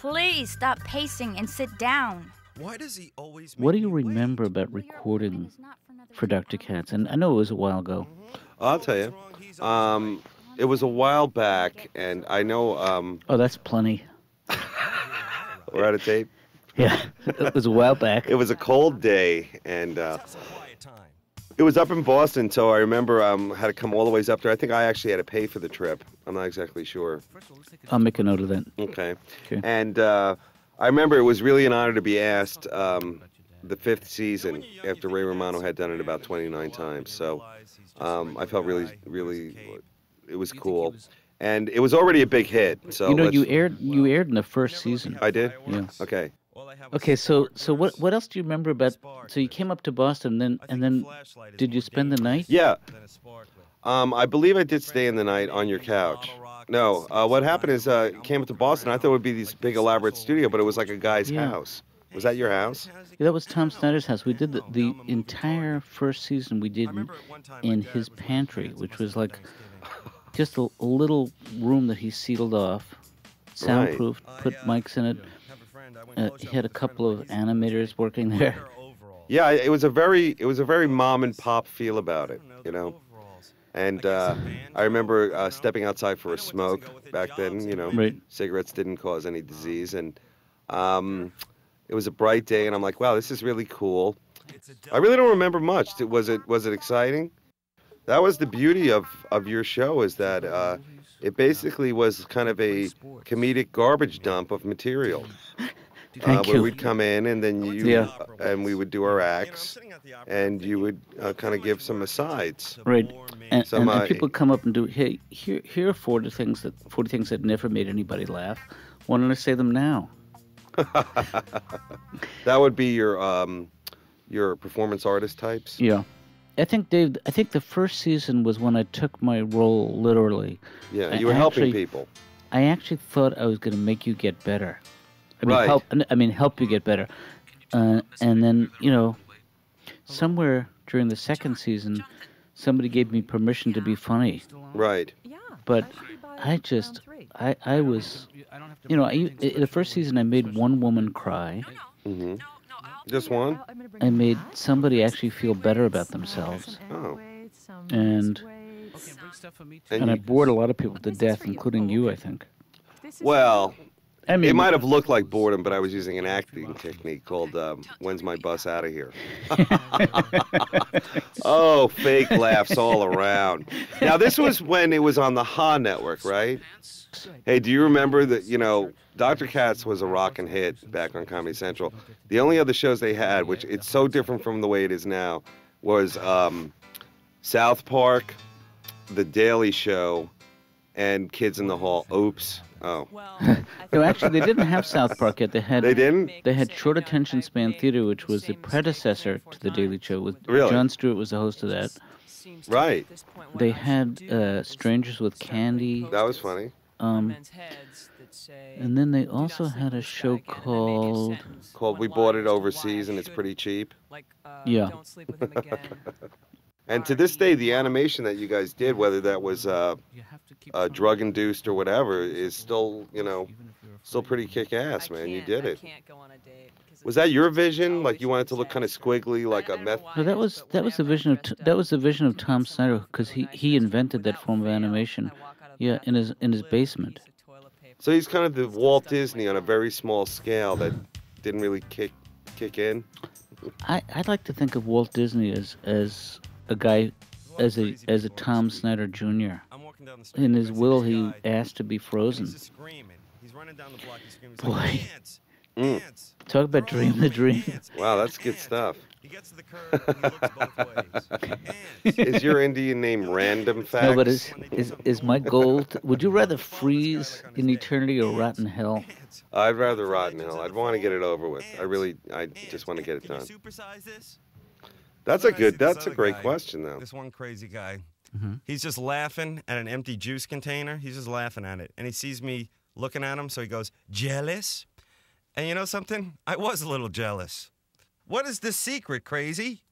Please stop pacing and sit down. Why does he always? What do you me wait? remember about recording for Dr. Katz? And I know it was a while ago. I'll tell you. Um, it was a while back, and I know um, Oh, that's plenty. we're out of tape. Yeah, it was a while back. It was a cold day, and uh, Quiet time. It was up in Boston. So I remember um, had to come all the ways up there. I think I actually had to pay for the trip. I'm not exactly sure. I'll make a note of that. Okay. Okay. And uh, I remember it was really an honor to be asked um, the fifth season after Ray Romano had done it about 29 times. So um, I felt really, really, it was cool. And it was already a big hit. So you know, you aired you aired in the first season. I did. Yeah. Okay. Okay, so so what what else do you remember about? So you came up to Boston, then and then did you spend the night? Yeah. Um, I believe I did stay in the night on your couch. No, uh, what happened is uh, came up to Boston. I thought it would be this big elaborate studio, but it was like a guy's Yeah. house. Was that your house? Yeah, that was Tom Snyder's house. We did the, the entire first season. We did in, in his pantry, which was like just a, a little room that he sealed off, soundproofed, put mics in it. Uh, he had a couple of animators working there. Yeah, it was a very it was a very mom and pop feel about it, you know. And uh, I remember uh, stepping outside for a smoke back then. You know, Right. cigarettes didn't cause any disease, and um, it was a bright day. And I'm like, wow, this is really cool. I really don't remember much. Was it was it exciting? That was the beauty of of your show is that uh, it basically was kind of a comedic garbage dump of material. Thank uh, where you. we'd come in and then you Yeah. and we would do our acts and you would uh, kind of give some asides. Right, and, Some, and, uh, and people come up and do. Hey, here here are forty things that forty things that never made anybody laugh. Why don't I say them now? That would be your um, your performance artist types. Yeah. I think Dave. I think the first season was when I took my role literally. Yeah, I you were helping actually- people. I actually thought I was going to make you get better. I mean, Right. help. I mean, help you get better. Uh, and then you know, somewhere during the second season, somebody gave me permission to be funny. Right. But I just, I, I was, you know, I, in the first season I made one woman cry. Mm-hmm. Just one. I made somebody actually feel better about themselves. Oh. And And and I bored a lot of people to death, including you, I think. Well, I mean, it might have looked like boredom, but I was using an acting technique called um, "When's my bus out of here?" oh, fake laughs all around. Now this was when it was on the Ha Network, right? Hey, do you remember that? You know, Dr. Katz was a rockin' hit back on Comedy Central. The only other shows they had, which it's so different from the way it is now, was um, South Park, The Daily Show, and Kids in the Hall. Oops. Oh. no, actually, they didn't have South Park yet. They had They didn't? They had Short Attention Span Theater, which was the predecessor to the Daily Show. With Really? Jon Stewart was the host of that. Right. They had uh, Strangers with Candy. That was funny. Um, and then they also had a show called Called We Bought It Overseas and It's Pretty Cheap. Yeah. And to this day, the animation that you guys did, whether that was uh, uh, drug induced or whatever, is still, you know, still pretty kick ass, man. You did it. Was that your vision? Like you wanted to look kind of squiggly, like a meth? No, that was that was the vision of T- that was the vision of Tom Snyder because he he invented that form of animation. Yeah, in his in his basement. So he's kind of the Walt Disney on a very small scale that didn't really kick kick in. I I'd like to think of Walt Disney as as a guy as a as a Tom Snyder Jr. In his will, he asked to be frozen. Boy, Mm. talk about dream the dream. Wow, that's good stuff. Is your Indian name Random Facts? No, but is, is is my goal? To, would you rather freeze in eternity or rot in hell? I'd rather rot in hell. I'd want to get it over with. I really, I just want to get it done. That's a good. That's a great question, though. This one crazy guy. Mm-hmm. He's just laughing at an empty juice container. He's just laughing at it. And he sees me looking at him, so he goes, Jealous? And you know something? I was a little jealous. What is the secret, crazy?